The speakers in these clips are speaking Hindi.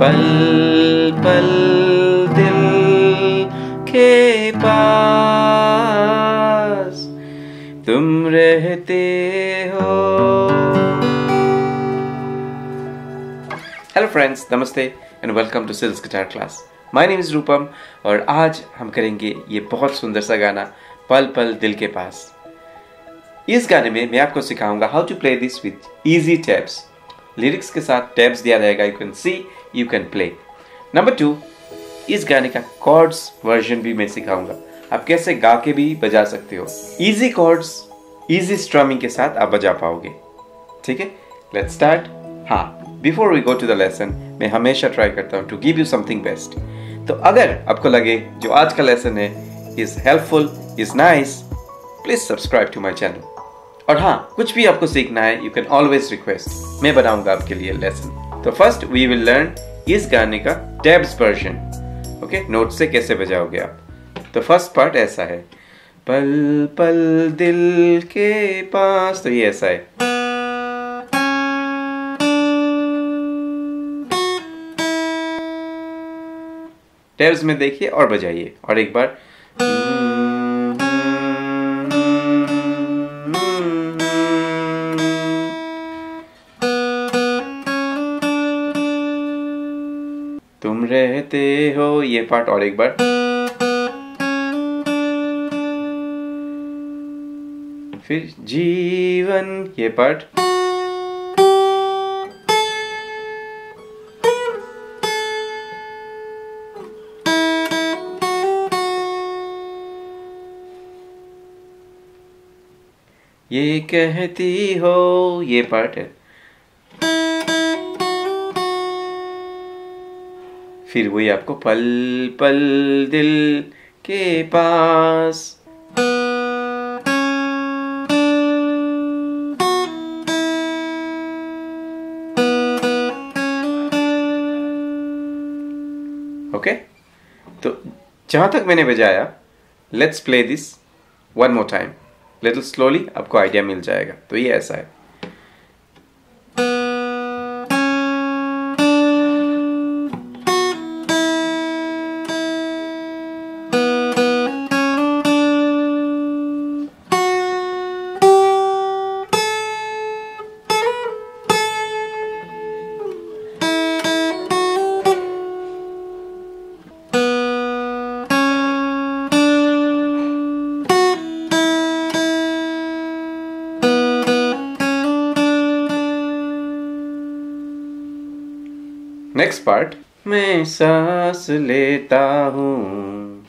पल पल दिल के पास तुम रहते हो। हेलो फ्रेंड्स नमस्ते and welcome to Sil's guitar class my name is Rupam और आज हम करेंगे ये बहुत सुंदर सा गाना, पल पल दिल के पास। इस गाने में मैं आपको सिखाऊँगा how to play this with easy tabs lyrics के साथ टैब्स दिया रहेगा you can see you can play number two इस गाने का कॉर्ड्स वर्जन भी मैं सिखाऊँगा। आप कैसे गा के भी बजा सकते हो। इजी कॉर्ड्स इजी स्ट्रमिंग के साथ आप बजा पाओगे। ठीक है? लेट्स स्टार्ट हाँ before we go to the lesson मैं हमेशा ट्राई करता हूँ to give you something best तो अगर आपको लगे जो आज का लेसन है is helpful is nice please subscribe to my channel और हाँ कुछ भी आपको सीखना है यू कैन ऑलवेज रिक्वेस्ट मैं बनाऊँगा आपके लिए लेसन तो फ़र्स्ट वी विल लर्न इस गाने का टैब्स वर्जन ओके नोट से कैसे बजाओगे आप? तो फ़र्स्ट पार्ट ऐसा है। पल पल दिल के पास तो ये ऐसा है। टैब्स में देखिए और बजाइए। और एक बार रहते हो? ये पार्ट और एक बार। फिर जीवन, ये पार्ट ये कहती हो, ये पार्ट है। फिर वही आपको पल पल दिल के पास। ओके तो जहाँ तक मैंने बजाया let's play this one more time little slowly आपको आइडिया मिल जाएगा। तो ये ऐसा है। नेक्स्ट पार्ट मैं सांस लेता हूँ।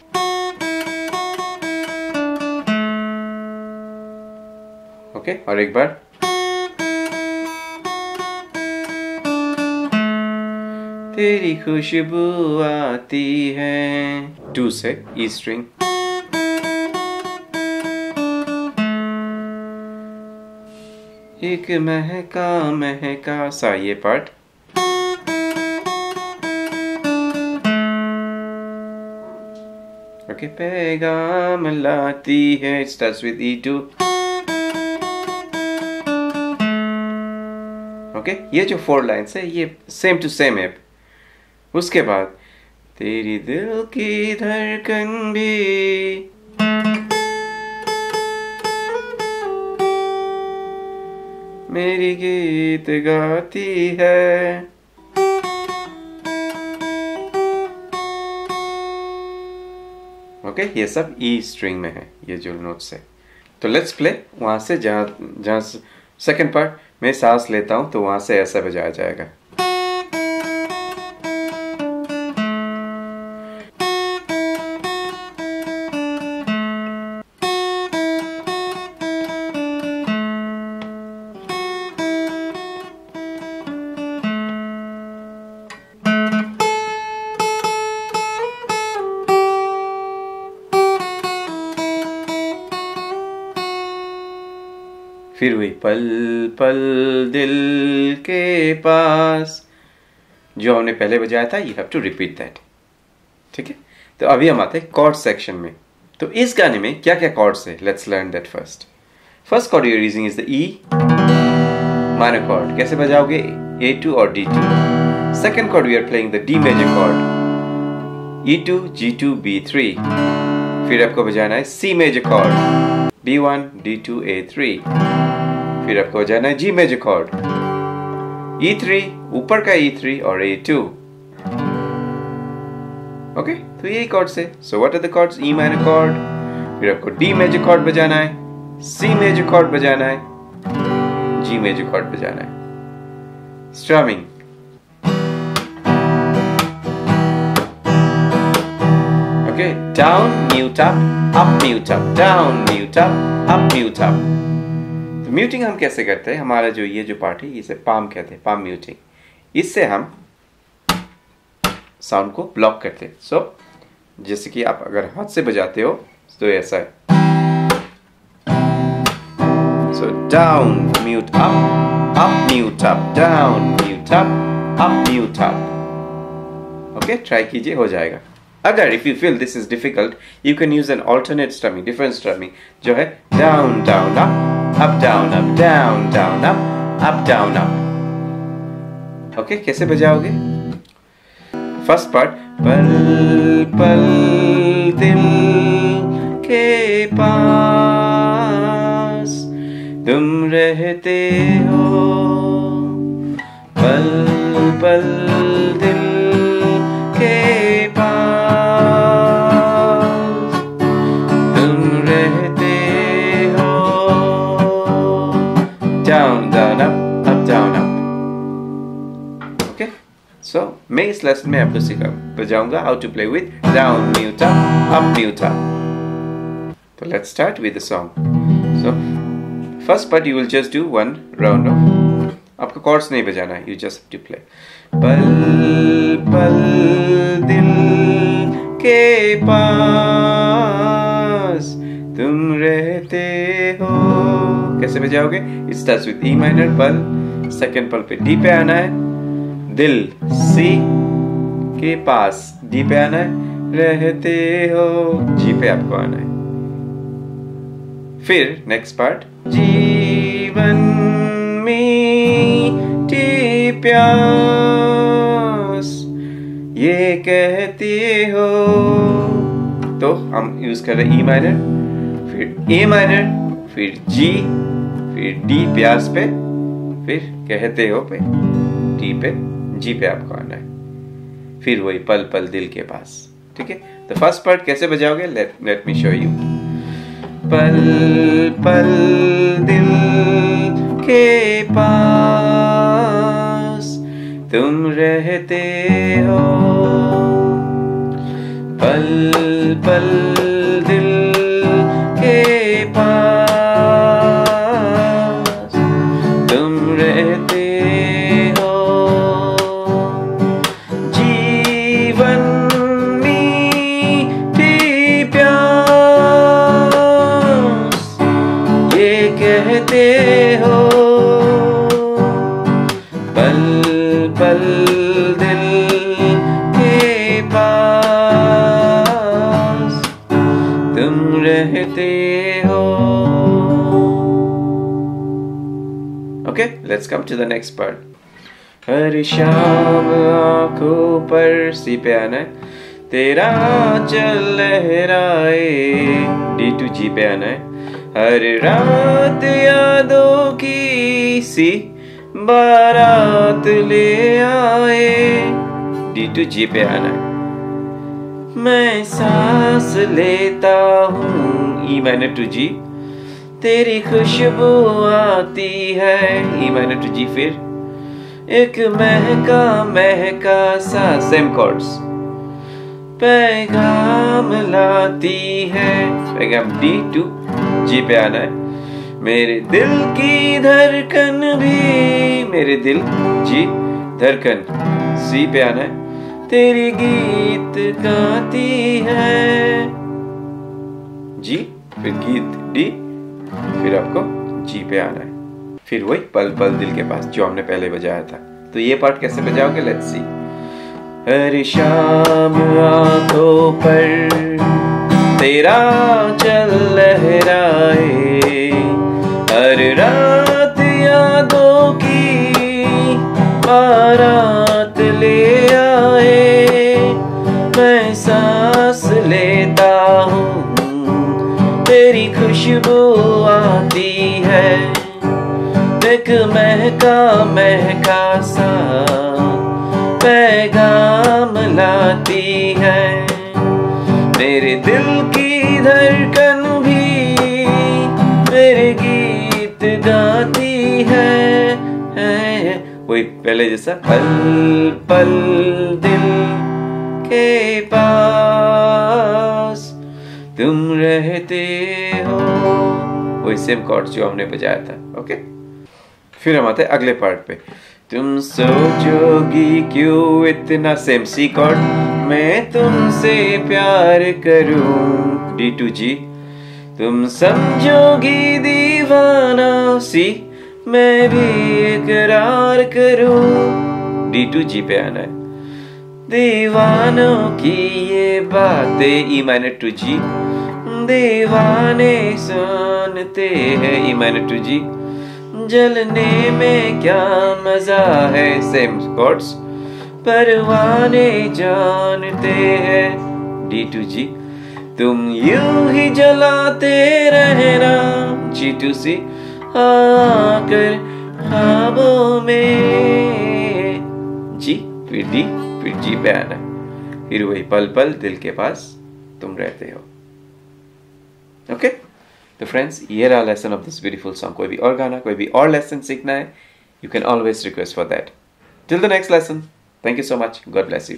ओके और एक बार। तेरी खुशबू आती है। टू से ई स्ट्रिंग एक महका महका। सा ये पार्ट ओके पैगाम लाती है starts with E two okay ये जो फोर लाइन्स है, ये सेम टू सेम है. उसके बाद, तेरी दिल की धड़कन भी। मेरी गीत गाती है। ओके, ये सब ई e स्ट्रिंग में है, ये जो नोट्स है। तो लेट्स प्ले वहाँ से जहाँ जहाँ सेकेंड पार्ट मैं सांस लेता हूँ तो वहाँ से ऐसा बजाया जाएगा। फिर वही पल पल दिल के पास। जो हमने पहले बजाया था you have to repeat that ठीक है? तो अभी हम आते हैं कॉर्ड सेक्शन में। तो इस गाने में क्या क्या कॉर्ड्स है? Let's learn that first first chord you're using is the E minor chord कैसे बजाओगे? ए टू और D two Second chord we are playing the D major chord. E2, G2, B3. फिर आपको बजाना है C major chord. B1, D2, A3. फिर आपको बजाना है G major chord. E3, ऊपर का E3 और A2. ओके तो यही कॉर्ड से so what are the chords E minor chord फिर आपको डी मेजर कॉर्ड बजाना है। सी मेजर कॉर्ड बजाना है। जी मेजर कॉर्ड बजाना है। Strumming okay down mute up up mute up down mute up up mute up तो म्यूटिंग हम कैसे करते हैं? हमारा जो ये जो पार्ट है, इसे पाम कहते हैं, पाम म्यूटिंग इससे हम साउंड को ब्लॉक करते हैं। सो जैसे कि आप अगर हाथ से बजाते हो तो ऐसा है। So down mute up up mute up down mute up up mute up okay try कीजिए, हो जाएगा। अगर if you feel this is difficult you can use an alternate strumming different strumming जो है down down up up down up down down up up down up okay कैसे बजाओगे? फ़र्स्ट पार्ट पल पल, दिल के पास। तुम रहते लेसन में आपको सिखा बजाऊँगा how to play with down mute up mute So let's start with the song. So first part you will just do one round of आपको chords नहीं बजाना है just have to play. पल पल दिल के पास तुम रहते हो कैसे बजाओगे It starts with E minor पल second पल पे D पे आना है दिल C के पास डी पे आना है रहते हो। G पे आपको आना है। फिर नेक्स्ट पार्ट जीवन मीठी प्यास, ये कहती हो। तो हम यूज़ कर रहे ई माइनर फिर ए माइनर फिर जी फिर डी प्यास पे, फिर कहते हो पे डी पे जी पे आपको आना है। फिर वही पल पल दिल के पास। ठीक है? तो फ़र्स्ट पार्ट कैसे बजाओगे? Let let me show you पल पल दिल के पास तुम रहते हो। पल पल दिल के कहते हो। पल पल दिल के पास तुम रहते हो। Okay let's come to the next part हर शाम आँखों पर सी पे आना है। तेरा चल लहराए डी टू जी पे आना है। हर रात यादों की सी बारात ले आए। डी टू जी पे आना है। मैं सांस लेता हूँ। ई माइनर टू जी तेरी खुशबू आती है। ई माइनर टू जी फिर। एक महका महका सा सेम कॉर्ड्स पैगाम लाती है। पैगाम डी टू जी पे आना है। मेरे दिल की धड़कन भी, मेरे दिल, जी, धड़कन, सी पे आना है। तेरी गीत गाती है। जी, फिर गीत डी, फिर आपको जी पे आना है। फिर वही पल पल दिल के पास जो हमने पहले बजाया था। तो ये पार्ट कैसे बजाओगे? लेट्स सी हर शाम आँखों पर तेरा चल लहराए, हर रात यादों की बारात ले आए। मैं सांस लेता हूँ, तेरी खुशबू आती है। एक महका महका सा पैगाम लाती है। मेरे दिल की धड़कन भी मेरे गीत गाती है, है वही पहले जैसा पल पल दिल के पास तुम रहते हो। वही सेम कॉर्ड जो हमने बजाया था ओके फिर हम आते हैं अगले पार्ट पे। तुम सोचोगी क्यों इतना सेम सी कॉर्ड मैं तुमसे प्यार करूँ डी टू जी तुम समझोगी दीवाना सी, मैं भी इकरार करूँ। डी टू जी पे आना है। दीवानों की ये बातें ई माइनर टू जी दीवाने सुनते हैं ई माइनर टू जी जलने में क्या मज़ा है? सेम कॉर्ड्स परवाने जानते हैं। डी टू जी तुम यूँ ही जलाते रहना। जी टू सी आकर ख्वाबों में। जी फिर डी फिर जी पे आना फिर वही पल पल दिल के पास तुम रहते हो। ओके तो फ्रेंड्स ये रहा lesson of this beautiful song कोई भी और गाना कोई भी और लेसन सीखना है you can always request for that till the next lesson thank you so much God bless you